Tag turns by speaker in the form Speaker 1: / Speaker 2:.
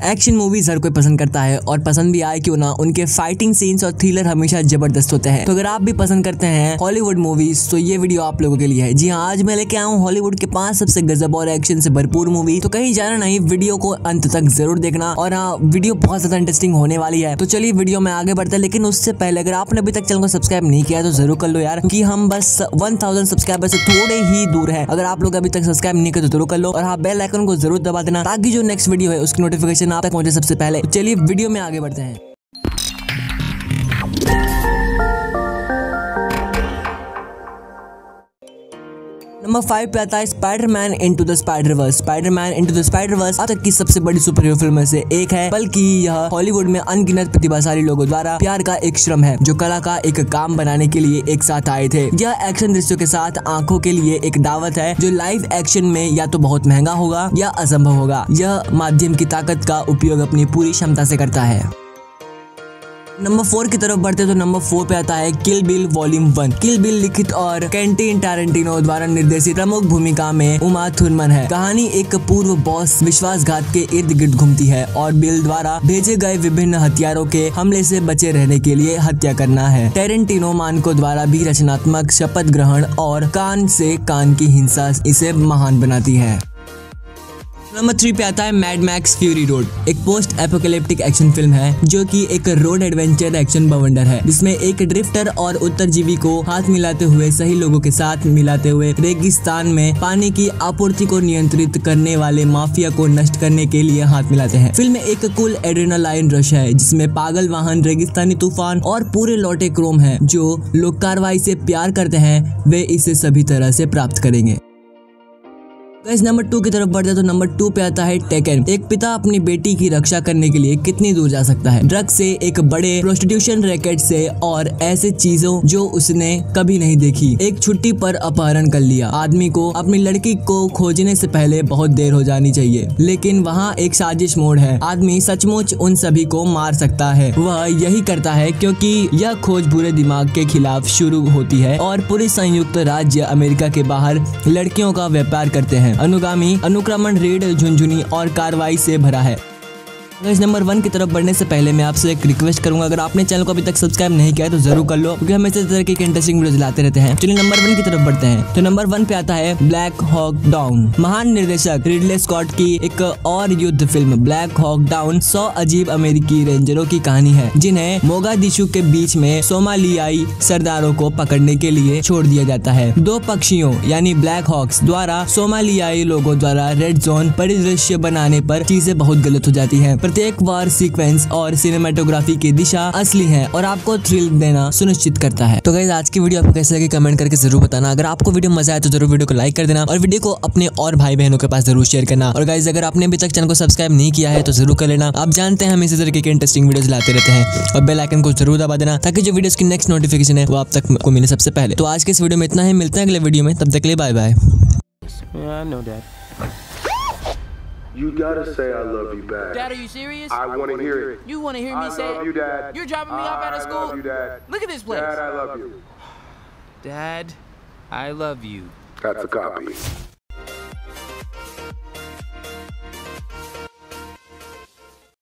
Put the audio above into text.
Speaker 1: Action movies हर कोई पसंद करता है और पसंद भी आए क्यों ना, उनके फाइटिंग सीन्स और थ्रिलर हमेशा ज़बरदस्त होते हैं। तो अगर आप भी पसंद करते हैं हॉलीवुड मूवीज़ तो ये वीडियो आप लोगों के लिए है। जी हाँ आज मैं लेके आया हूँ हॉलीवुड के पाँच सबसे गजब और एक्शन से भरपूर मूवी तो कहीं जाना नहीं वीडियो को अंत तक ज़रूर देखना। और हाँ वीडियो बहुत ज़्यादा इंटरेस्टिंग होने वाली है। तो चलिए वीडियो में आगे बढ़ते हैं, लेकिन उससे पहले अगर आपने अभी तक चैनल को सब्सक्राइब नहीं किया तो ज़रूर कर लो यार क्योंकि हम बस वन सब्सक्राइबर से थोड़े ही दूर है। अगर आप लोग अभी तक सब्सक्राइब नहीं किया तो ज़रूर कर लो। और हाँ बेल आइकन को ज़रूर दबा देना, ताकि जो नेक्स्ट वीडियो है, उसकी नोटिफिकेशन आप तक पहुँचे सबसे पहले। चलिए वीडियो में आगे बढ़ते हैं। नंबर फाइव पे आता है Spider Man into the Spider Verse Spider Man into the Spider Verse अब तक की सबसे बड़ी सुपर हीरो फ़िल्म से एक है, बल्कि यह हॉलीवुड में अनगिनत प्रतिभाशाली लोगों द्वारा प्यार का एक श्रम है, जो कला का एक काम बनाने के लिए एक साथ आए थे। यह एक्शन दृश्यों के साथ आँखों के लिए एक दावत है, जो लाइव एक्शन में या तो बहुत महँगा होगा या असंभव होगा। यह माध्यम की ताकत का उपयोग अपनी पूरी क्षमता से करता है। नंबर फोर की तरफ़ बढ़ते तो नंबर फोर पे आता है Kill Bill volume one Kill Bill लिखित और कैंटीन टारेंटिनो द्वारा निर्देशित प्रमुख भूमिका में उमा थुरमन है। कहानी एक पूर्व बॉस विश्वासघात के इर्द गिर्द घूमती है और बिल द्वारा भेजे गए विभिन्न हथियारों के हमले से बचे रहने के लिए हत्या करना है। टेरेंटिनो मानको द्वारा भी रचनात्मक शपथ ग्रहण और कान से कान की हिंसा इसे महान बनाती है। नंबर थ्री पे आता है मैड मैक्स फ्यूरी रोड एक पोस्ट एपोकलिप्टिक एक्शन फ़िल्म है, जो कि एक रोड एडवेंचर एक्शन बवंडर है, जिसमें एक ड्रिफ्टर और उत्तरजीवी को हाथ मिलाते हुए, सही लोगों के साथ मिलाते हुए, रेगिस्तान में पानी की आपूर्ति को नियंत्रित करने वाले माफिया को नष्ट करने के लिए हाथ मिलाते हैं। फ़िल्म एक कुल एड्रेनालाइन रश है, जिसमें पागल वाहन, रेगिस्तानी तूफ़ान और पूरे लौटे क्रोम है, जो लोग कार्रवाई से प्यार करते हैं, वे इसे सभी तरह से प्राप्त करेंगे। गैस नंबर टू की तरफ़ बढ़ते तो नंबर टू पे आता है टेकन एक पिता अपनी बेटी की रक्षा करने के लिए कितनी दूर जा सकता है? ड्रग से, एक बड़े प्रोस्टिट्यूशन रैकेट से और ऐसे चीज़ों जो उसने कभी नहीं देखी। एक छुट्टी पर अपहरण कर लिया। आदमी को अपनी लड़की को खोजने से पहले बहुत देर हो जानी चाहिए। लेकिन वहाँ एक साजिश मोड़ है। आदमी सचमुच उन सभी को मार सकता है। वह यही करता है क्योंकि यह खोज बुरे दिमाग के खिलाफ शुरू होती है और पूरे संयुक्त राज्य अमेरिका के बाहर लड़कियों का व्यापार करते हैं। अनुगामी अनुक्रमण रेड झुंझुनी और कार्रवाई से भरा है। गाइस नंबर वन की तरफ़ बढ़ने से पहले मैं आपसे एक रिक्वेस्ट करूँगा। अगर आपने चैनल को अभी तक सब्सक्राइब नहीं किया तो ज़रूर कर लो, क्योंकि हम इसी तरह की इंटरेस्टिंग वीडियो लाते रहते हैं। चलिए नंबर वन की तरफ़ बढ़ते हैं। तो नंबर वन पे आता है ब्लैक हॉक डाउन महान निर्देशक रिडले स्कॉट की एक और युद्ध फ़िल्म ब्लैक हॉक डाउन सौ अजीब अमेरिकी रेंजरों की कहानी है, जिन्हें मोगादिशु के बीच में सोमालियाई सरदारों को पकड़ने के लिए छोड़ दिया जाता है। दो पक्षियों, यानी ब्लैक हॉक्स द्वारा सोमालियाई लोगों द्वारा रेड जोन परिदृश्य बनाने पर चीज़ें बहुत गलत हो जाती है। प्रत्येक वार सीक्वेंस और सिनेमाटोग्राफी की दिशा असली है और आपको थ्रिल देना सुनिश्चित करता है। तो गाइज़ आज की वीडियो आपको कैसे लगी कमेंट करके ज़रूर बताना। अगर आपको वीडियो मज़ा आए तो ज़रूर वीडियो को लाइक कर देना और वीडियो को अपने और भाई बहनों के पास ज़रूर शेयर करना। और गाइज़ अगर आपने अभी तक चैनल को सब्सक्राइब नहीं किया है तो ज़रूर कर लेना। आप जानते हैं, हम इसी तरीके के इंटरेस्टिंग वीडियो लाते रहते हैं और बेल आइकन को ज़रूर दबा देना ताकि जो वीडियो की नेक्स्ट नोटिफिकेशन है, वो आप तक को मिले सबसे पहले। तो आज के इस वीडियो में इतना ही, मिलते हैं अगले वीडियो में। तब तक लिए bye bye
Speaker 2: You gotta say I love you back.
Speaker 3: Dad, are you serious?
Speaker 2: I want to hear it.
Speaker 3: You want to hear me
Speaker 2: I
Speaker 3: say
Speaker 2: love
Speaker 3: it?
Speaker 2: you, Dad.
Speaker 3: You're dropping me off out of
Speaker 2: I
Speaker 3: school?
Speaker 2: love you, Dad.
Speaker 3: Look at this place.
Speaker 2: Dad, I love you.
Speaker 4: Dad, I love you.
Speaker 2: That's a copy.